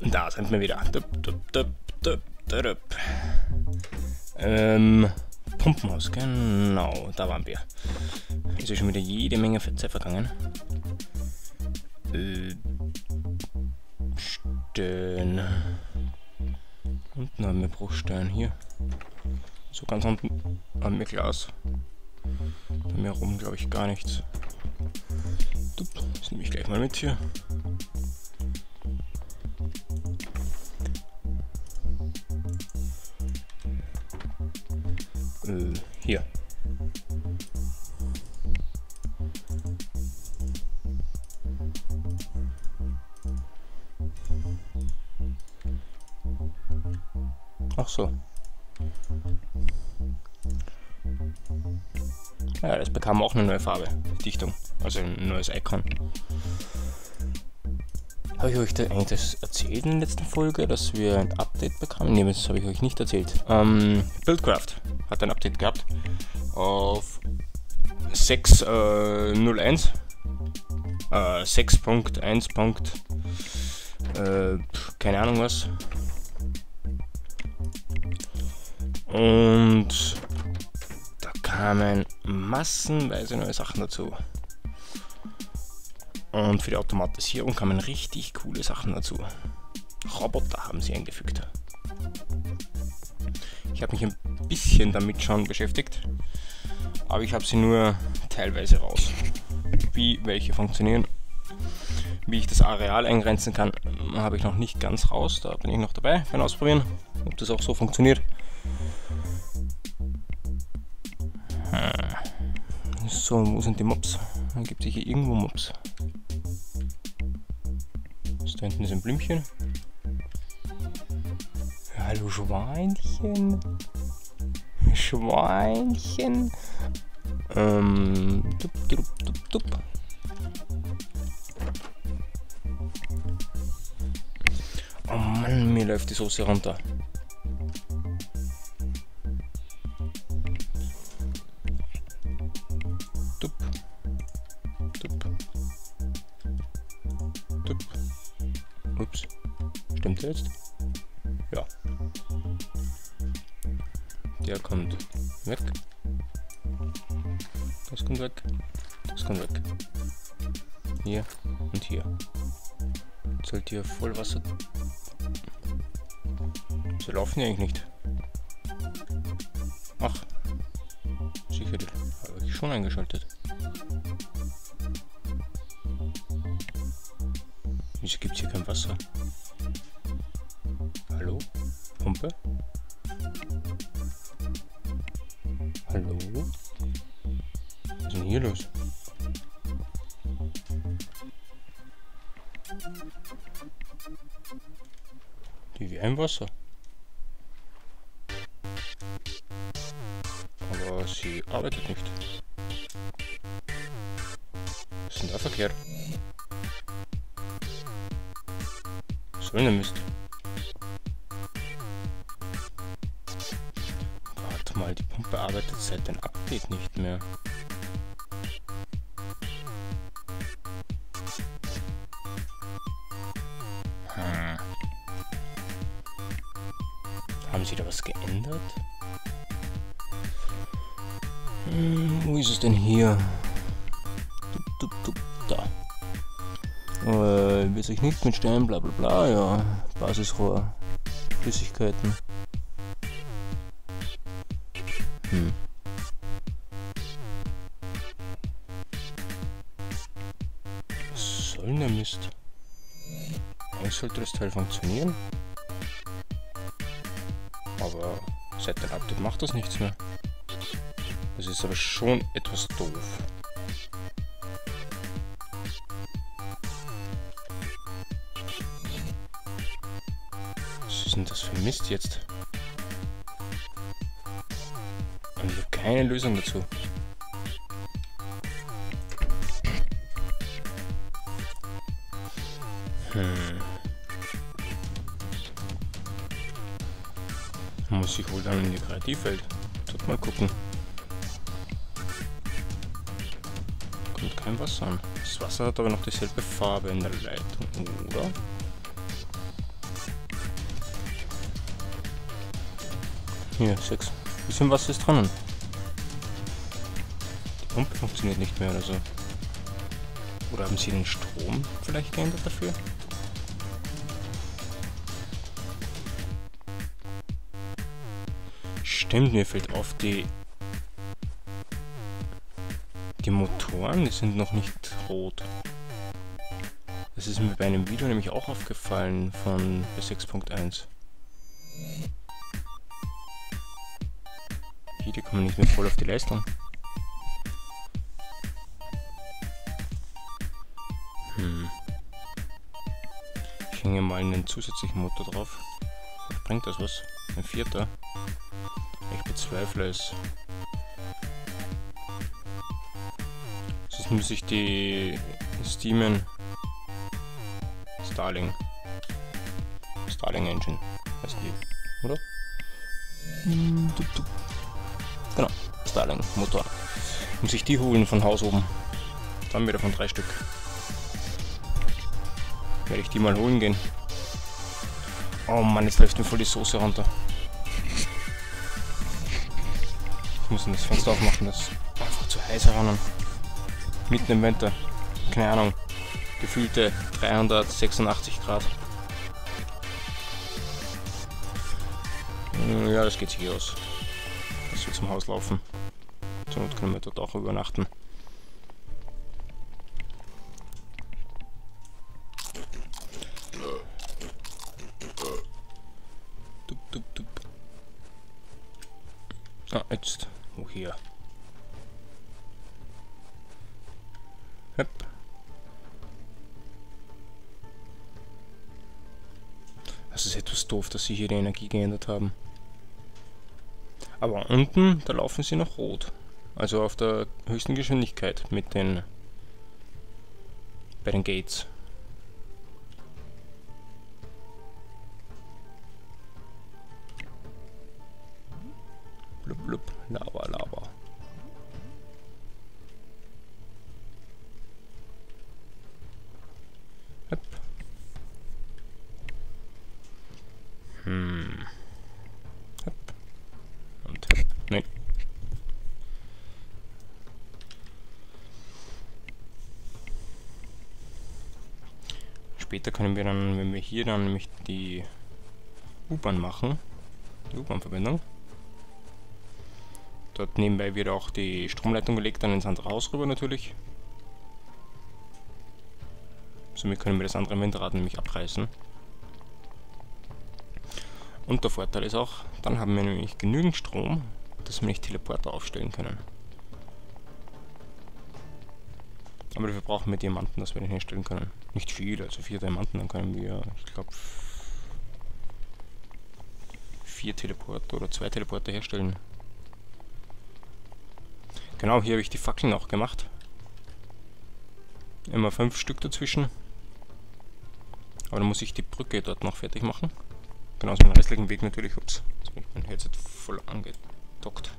Da sind wir wieder. Ähm, Pumpenhaus, genau, da waren wir. Ist ja schon wieder jede Menge Zeit vergangen. Äh, Stellen. Unten haben wir Bruchstein hier. So ganz unten haben wir Glas. Bei mir rum glaube ich gar nichts. Das nehme ich gleich mal mit hier. Äh, hier. Ach so. Ja, das bekam auch eine neue Farbe, Dichtung, also ein neues Icon. Habe ich euch da eigentlich das erzählt in der letzten Folge, dass wir ein Update bekamen? Ne, das habe ich euch nicht erzählt. Ähm, Buildcraft hat ein Update gehabt auf 6.01 äh, äh, 6.1. Äh, keine Ahnung was. Und da kamen massenweise neue Sachen dazu. Und für die Automatisierung kamen richtig coole Sachen dazu. Roboter haben sie eingefügt. Ich habe mich ein bisschen damit schon beschäftigt, aber ich habe sie nur teilweise raus. Wie welche funktionieren, wie ich das Areal eingrenzen kann, habe ich noch nicht ganz raus. Da bin ich noch dabei, beim Ausprobieren, ob das auch so funktioniert. Hm. So, wo sind die Mobs? Dann gibt es hier irgendwo Mobs. Da hinten ist ein Blümchen. Hallo Schweinchen. Schweinchen. Ähm. Dup, dup, dup, dup. Oh Mann, mir läuft die Soße runter. Stimmt jetzt? Ja. Der kommt weg. Das kommt weg. Das kommt weg. Hier und hier. Jetzt sollte hier voll Wasser. So laufen die eigentlich nicht. Ach. Sicher, habe ich schon eingeschaltet. Wieso gibt es hier kein Wasser? Hallo? Pumpe? Hallo? Was ist denn hier los? Die wie ein Wasser. Aber sie arbeitet nicht. Was ist denn da verkehrt? Was soll denn Mist? Mal, die Pumpe arbeitet seit dem Update nicht mehr. Hm. Haben sie da was geändert? Hm, wo ist es denn hier? Dup, dup, dup, da. Äh, will sich nicht mit Stein, bla bla bla, ja. Basisrohr, Flüssigkeiten. Soll denn der Mist? Eigentlich sollte das Teil funktionieren. Aber seit dem Update macht das nichts mehr. Das ist aber schon etwas doof. Was ist denn das für Mist jetzt? Und ich habe keine Lösung dazu. Hm. Muss ich wohl dann in die Kreativwelt. Mal gucken. kommt kein Wasser an. Das Wasser hat aber noch dieselbe Farbe in der Leitung, oder? Hier, 6. Bisschen Wasser ist drinnen. Die Pumpe funktioniert nicht mehr oder so. Oder haben sie den Strom vielleicht geändert dafür? Stimmt, mir fällt auf, die die Motoren, die sind noch nicht rot. Das ist mir bei einem Video nämlich auch aufgefallen von 6.1. Hier, die kommen nicht mehr voll auf die Leistung. Hm. Ich hänge mal einen zusätzlichen Motor drauf. Bringt das was? Ein vierter? Ich bezweifle es. muss ich die Steamen Starling Starling Engine heißt die, oder? Genau, Starling Motor. Muss ich die holen von Haus oben. Dann wieder von drei Stück. Werde ich die mal holen gehen. Oh Mann, jetzt läuft mir voll die Soße runter. Ich muss das Fenster aufmachen, das ist einfach zu heiß heran mitten im Winter. Keine Ahnung. Gefühlte 386 Grad. Hm, ja, das geht sich aus. Das wird zum Haus laufen. Zur Not können wir dort auch übernachten. Dup, dup, dup. Ah, jetzt. Das ist etwas doof, dass sie hier die Energie geändert haben. Aber unten, da laufen sie noch rot. Also auf der höchsten Geschwindigkeit mit den bei den Gates. Später können wir dann, wenn wir hier dann nämlich die U-Bahn machen, die U-Bahn-Verbindung, dort nebenbei wird auch die Stromleitung gelegt, dann ins andere Haus rüber natürlich. Somit können wir das andere Windrad nämlich abreißen. Und der Vorteil ist auch, dann haben wir nämlich genügend Strom, dass wir nicht Teleporter aufstellen können. Aber dafür brauchen wir Diamanten, dass wir den herstellen können. Nicht viel, also vier Diamanten, dann können wir, ich glaube, vier Teleporter oder zwei Teleporter herstellen. Genau, hier habe ich die Fackeln auch gemacht. Immer fünf Stück dazwischen. Aber dann muss ich die Brücke dort noch fertig machen. Genauso den restlichen Weg natürlich. Ups, jetzt bin ich mein Headset voll angedockt.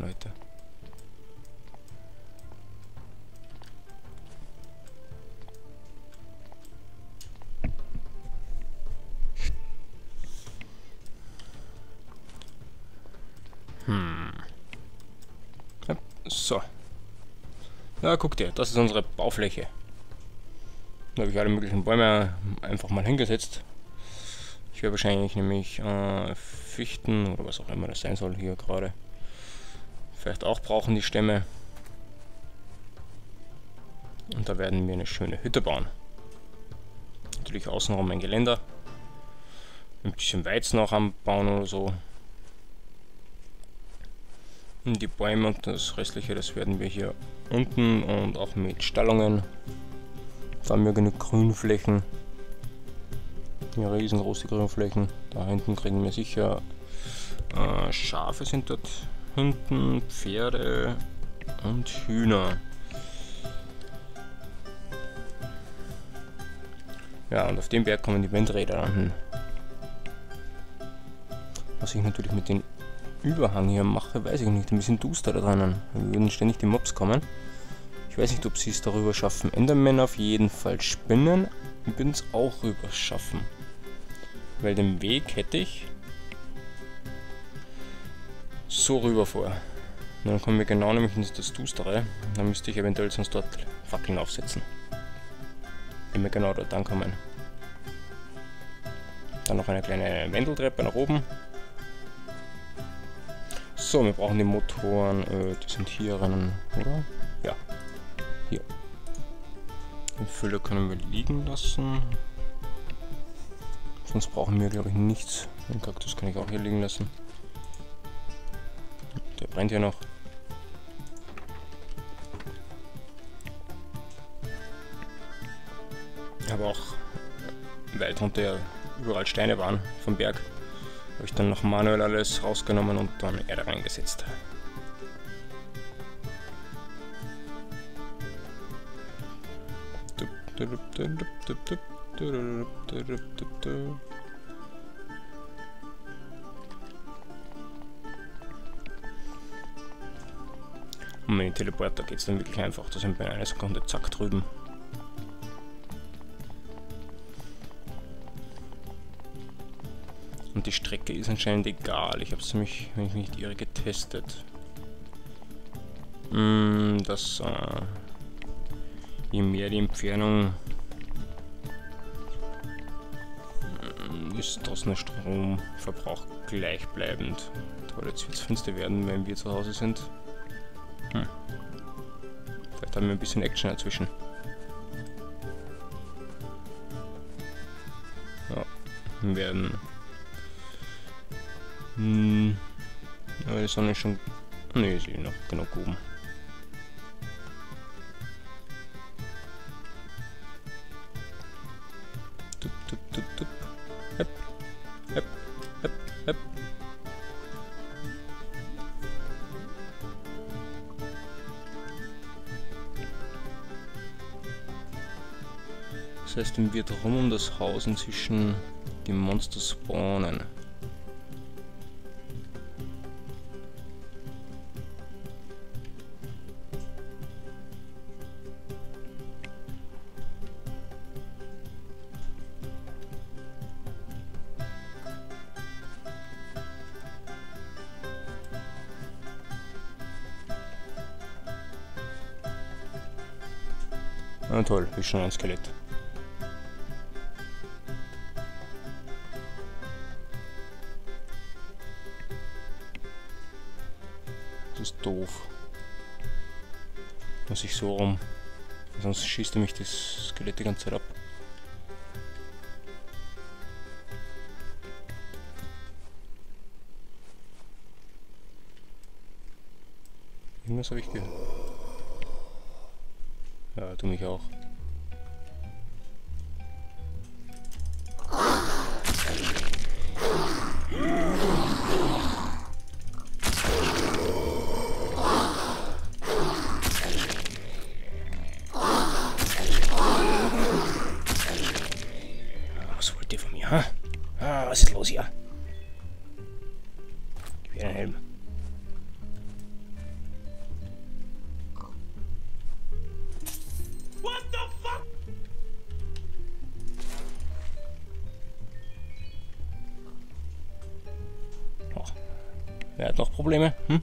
Leute. So. Ja, guck dir, das ist unsere Baufläche. Da habe ich alle möglichen Bäume einfach mal hingesetzt. Ich werde wahrscheinlich nämlich äh, Fichten oder was auch immer das sein soll hier gerade. Vielleicht auch brauchen die Stämme. Und da werden wir eine schöne Hütte bauen. Natürlich außenrum ein Geländer. Ein bisschen Weizen noch anbauen oder so. Die Bäume und das restliche, das werden wir hier unten und auch mit Stallungen. Da haben wir genug Grünflächen. Ja, riesengroße Grünflächen. Da hinten kriegen wir sicher äh, Schafe sind dort hinten, Pferde und Hühner. Ja, und auf dem Berg kommen die Windräder dann hin. Was ich natürlich mit dem Überhang hier mache, weiß ich nicht. Ein bisschen duster da drinnen. Da würden ständig die Mobs kommen. Ich weiß nicht, ob sie es darüber schaffen. Endermen auf jeden Fall. Spinnen würden es auch rüber schaffen. Weil den Weg hätte ich so rüber vor. dann kommen wir genau nämlich in das Dustere. Dann müsste ich eventuell sonst dort Fackeln aufsetzen. Wir genau dort ankommen. Dann noch eine kleine Wendeltreppe nach oben. So, wir brauchen die Motoren. Äh, die sind hier drinnen, oder? Ja. Hier. Den Füller können wir liegen lassen. Sonst brauchen wir, glaube ich, nichts. Den Kaktus kann ich auch hier liegen lassen. Der brennt ja noch. Aber auch weit runter überall Steine waren vom Berg. Habe ich dann noch manuell alles rausgenommen und dann Erde reingesetzt. Und mit dem Teleporter geht es dann wirklich einfach. Da sind wir in einer Sekunde zack drüben. Und die Strecke ist anscheinend egal. Ich habe es nämlich, wenn ich nicht irre, getestet. Mm, dass äh, je mehr die Entfernung mm, ist draußen der Stromverbrauch gleichbleibend. Aber jetzt wird es finster werden, wenn wir zu Hause sind. Hm. Vielleicht haben wir ein bisschen Action dazwischen. Ja, wir werden hm. Aber die Sonne ist schon... Ne, ist eh noch genug oben. Das heißt, im wird rum um das Haus inzwischen die Monster spawnen. Na toll, ist schon ein Skelett. Das ist doof. Muss ich so rum. Sonst schießt er mich das Skelett die ganze Zeit ab. Irgendwas habe ich gehört. Ja, du mich auch. Gib mir einen Helm. Wer hat noch Probleme? Hm?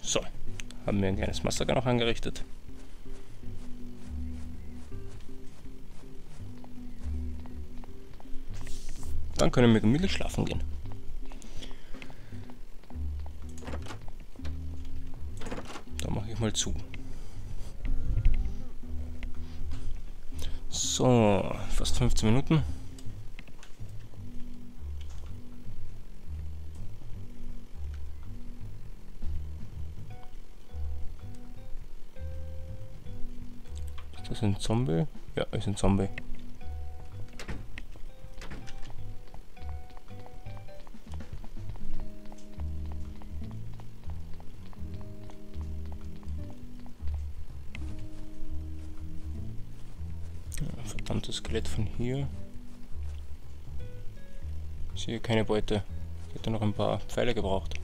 So, haben wir ein kleines Massaker noch angerichtet. Dann können wir gemütlich schlafen gehen. Da mache ich mal zu. So, fast 15 Minuten. Ist ein Zombie? Ja, ist ein Zombie. Keine Beute. Ich hätte noch ein paar Pfeile gebraucht.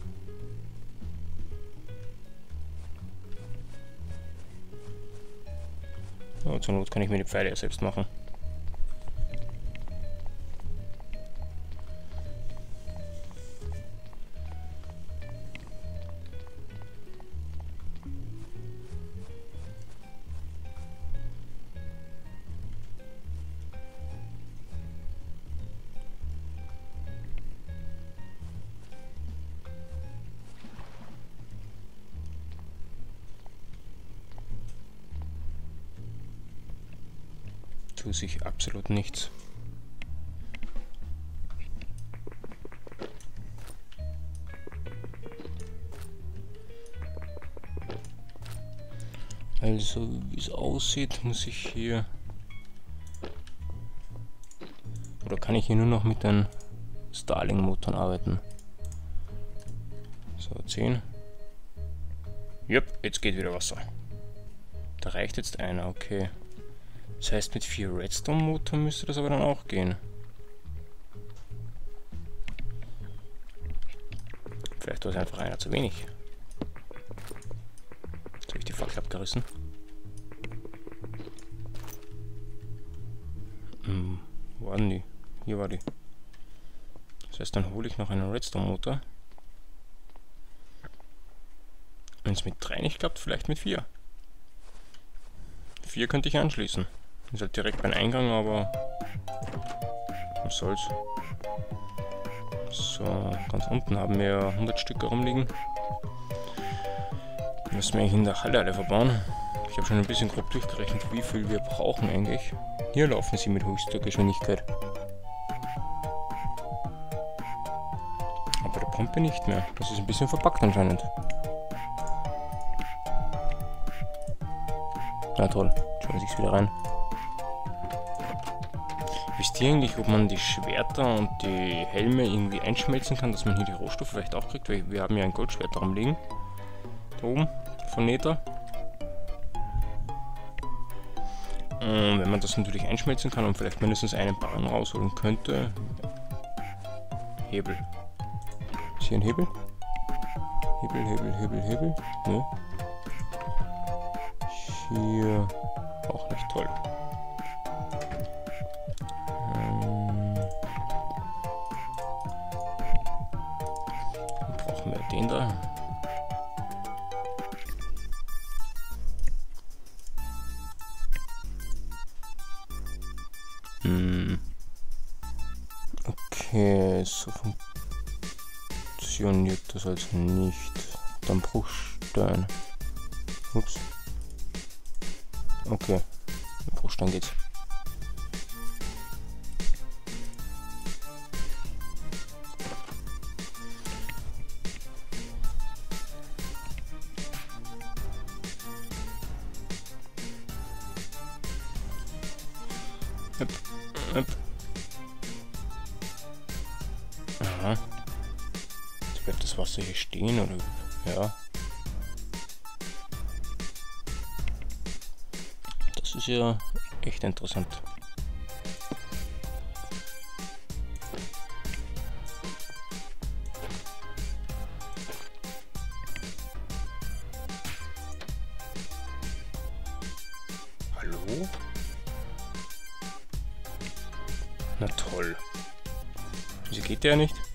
Oh, zur Not kann ich mir die Pfeile ja selbst machen. Sich absolut nichts. Also, wie es aussieht, muss ich hier... Oder kann ich hier nur noch mit den Starling-Motoren arbeiten? So, 10. Jupp, jetzt geht wieder Wasser. Da reicht jetzt einer, okay. Das heißt, mit vier Redstone-Motoren müsste das aber dann auch gehen. Vielleicht war es einfach einer zu wenig. Jetzt habe ich die Fackel abgerissen. Hm, wo waren die? Hier war die. Das heißt, dann hole ich noch einen Redstone-Motor. Wenn es mit drei nicht klappt, vielleicht mit vier. Vier könnte ich anschließen. Ist halt direkt beim Eingang, aber was soll's. So, ganz unten haben wir 100 Stück rumliegen. Müssen wir eigentlich in der Halle alle verbauen. Ich habe schon ein bisschen grob durchgerechnet, wie viel wir brauchen eigentlich. Hier laufen sie mit höchster Geschwindigkeit. Aber der Pumpe nicht mehr. Das ist ein bisschen verpackt anscheinend. Na toll, schauen Sie sich wieder rein. Wisst ihr eigentlich, ob man die Schwerter und die Helme irgendwie einschmelzen kann, dass man hier die Rohstoffe vielleicht auch kriegt? Weil wir haben ja ein Goldschwert darum liegen. Da oben, von Nether. Und wenn man das natürlich einschmelzen kann und vielleicht mindestens einen Barren rausholen könnte. Hebel. Ist hier ein Hebel? Hebel, Hebel, Hebel, Hebel. Ne? Hier auch nicht toll. Hm. Okay, so funktioniert das also nicht. Dann Bruchstein. Ups. Okay, Bruchstein geht's. Ist ja echt interessant. Hallo? Na toll. Wieso geht der nicht?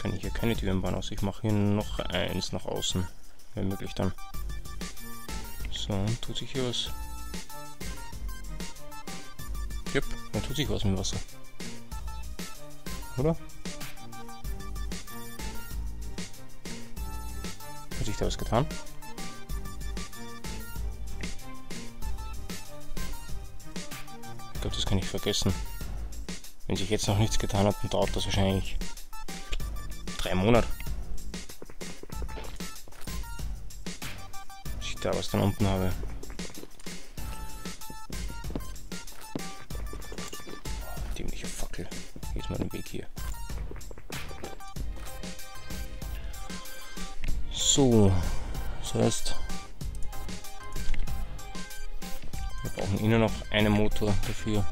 Kann ich hier keine Türen bauen, also ich mache hier noch eins nach außen. Wenn möglich dann. So, tut sich hier was. Jupp, da tut sich was mit Wasser. Oder? Hat sich da was getan? Ich glaube, das kann ich vergessen. Wenn sich jetzt noch nichts getan hat, dann dauert das wahrscheinlich drei Monate. Bis ich da was dann unten habe. Dämliche Fackel. Ist mal den Weg hier. So, das heißt, wir brauchen innen noch einen Motor dafür.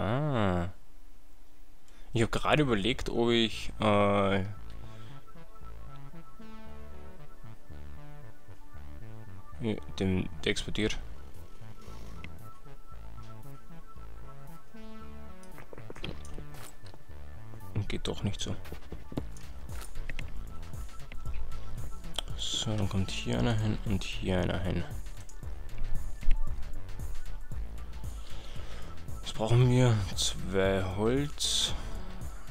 Aha. Ich habe gerade überlegt, ob ich äh, dem der explodiert. Und geht doch nicht so. So, dann kommt hier einer hin und hier einer hin. Brauchen wir zwei Holz.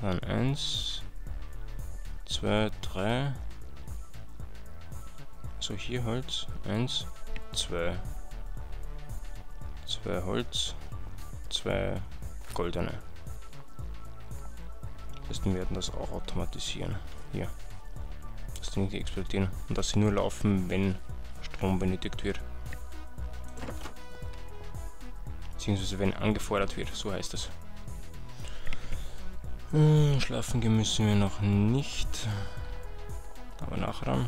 Dann eins, zwei, drei. So, hier Holz. Eins, zwei. Zwei Holz. Zwei goldene. Das heißt, wir werden das auch automatisieren. Hier. Dass die nicht explodieren. Und dass sie nur laufen, wenn Strom benötigt wird. Beziehungsweise wenn angefordert wird, so heißt es. Hm, schlafen gehen müssen wir noch nicht. Aber nachher.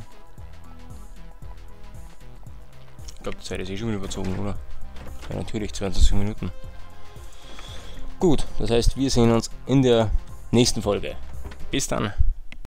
Ich glaube, die Zeit ist eh schon wieder überzogen, oder? Ja, natürlich, 20 Minuten. Gut, das heißt, wir sehen uns in der nächsten Folge. Bis dann.